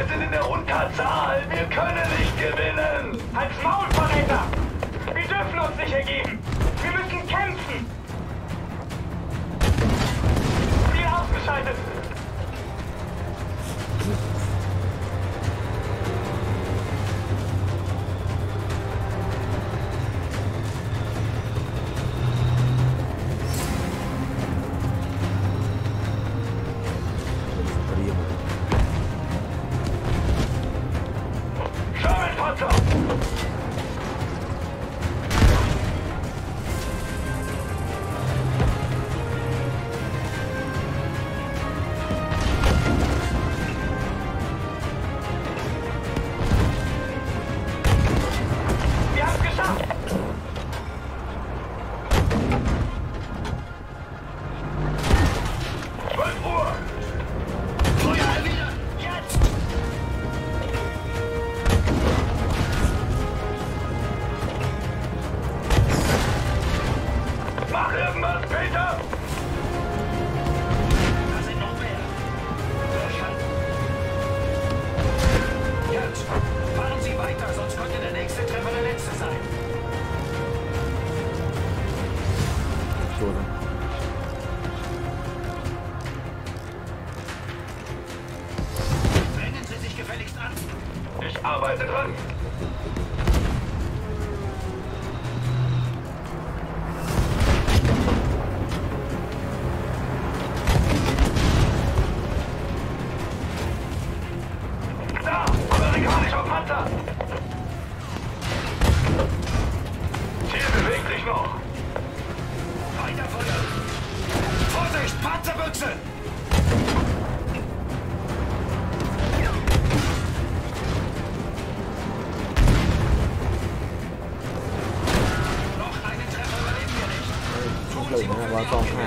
Wir sind in der Unterzahl. Wir können nicht gewinnen. Als Maulverräter. Wir dürfen uns nicht ergeben. Wir müssen kämpfen. Ziel ausgeschaltet. nächste Treffer der letzte sein. Tode. ว่他ต้องให้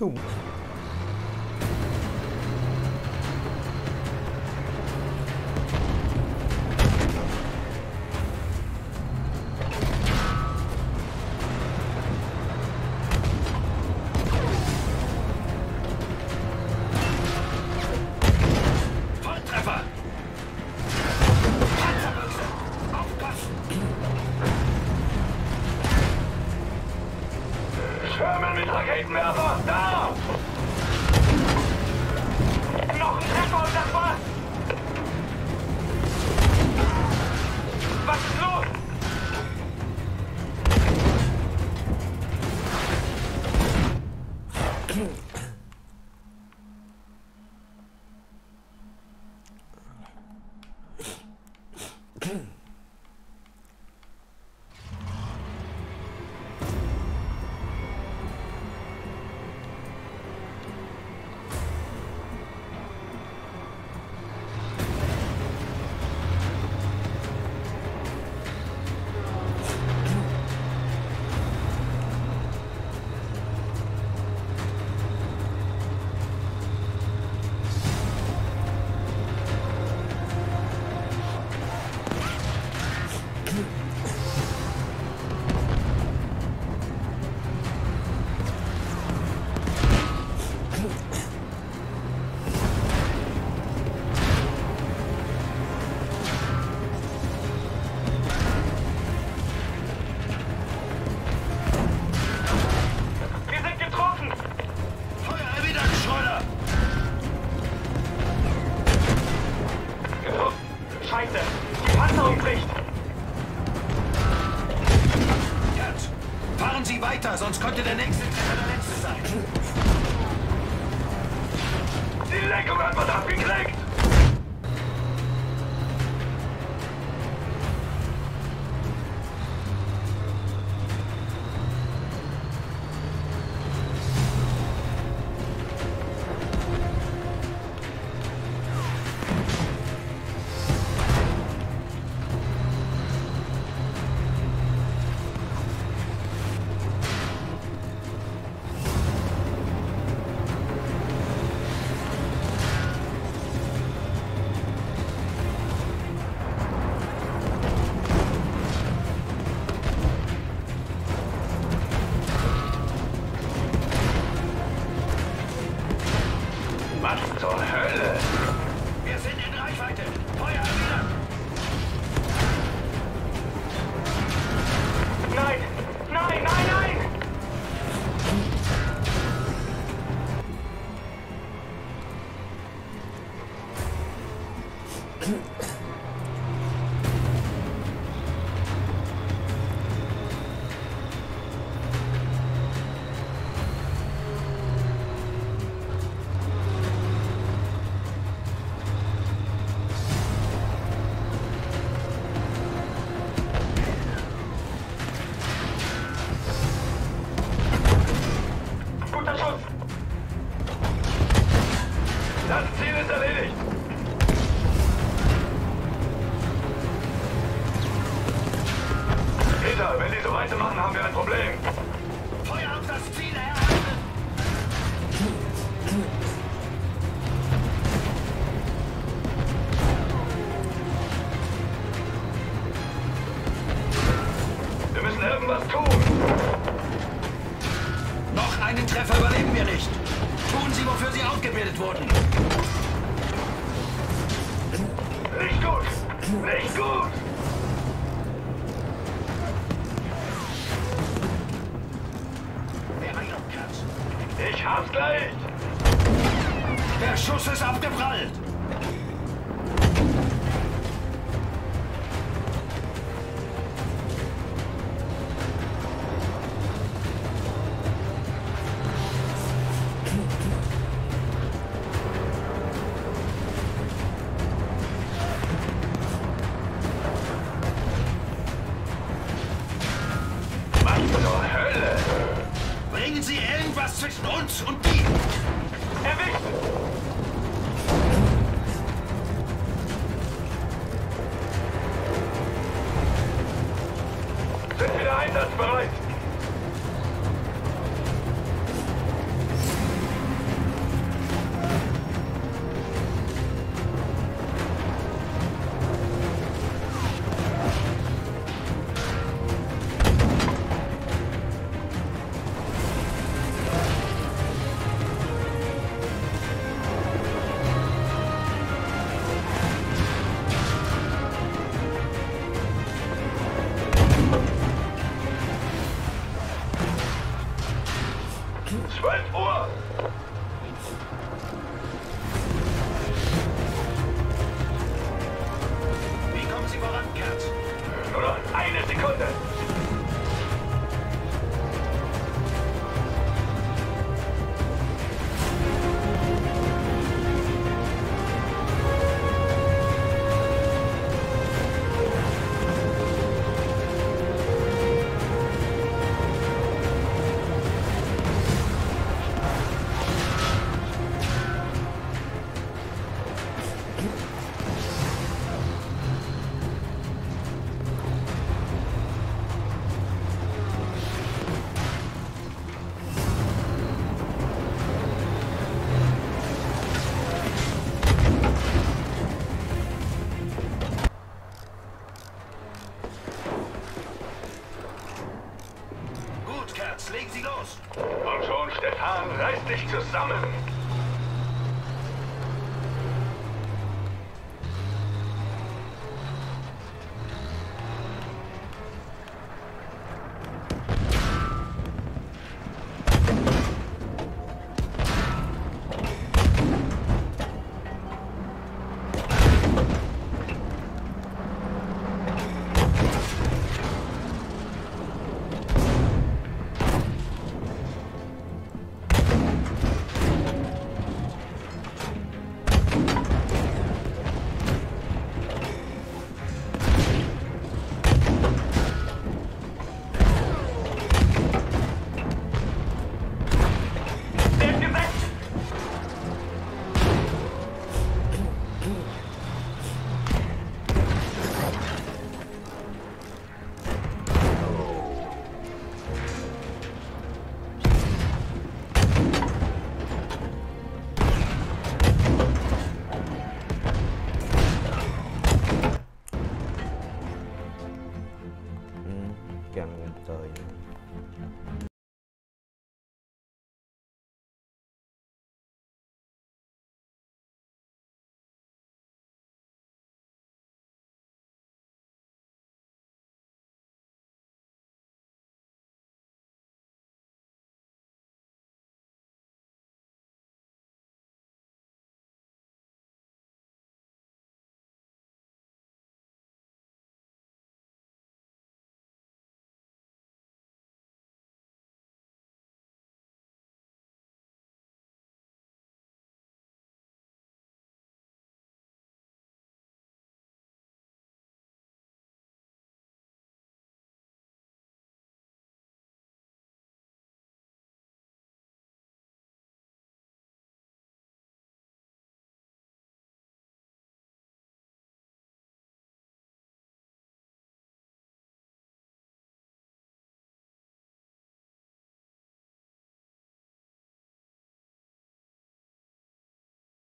就五 fahren Sie weiter, sonst könnte der nächste Treffer der letzte sein. Die Lenkung hat man abgekriegt! Wenn die so weitermachen, haben wir ein Problem. Feuer auf das Ziel, Herr! Wir müssen irgendwas tun. Noch einen Treffer überleben wir nicht. Tun Sie, wofür Sie ausgebildet wurden. Nicht gut! Nicht gut! Gleich! Der Schuss ist abgeprallt!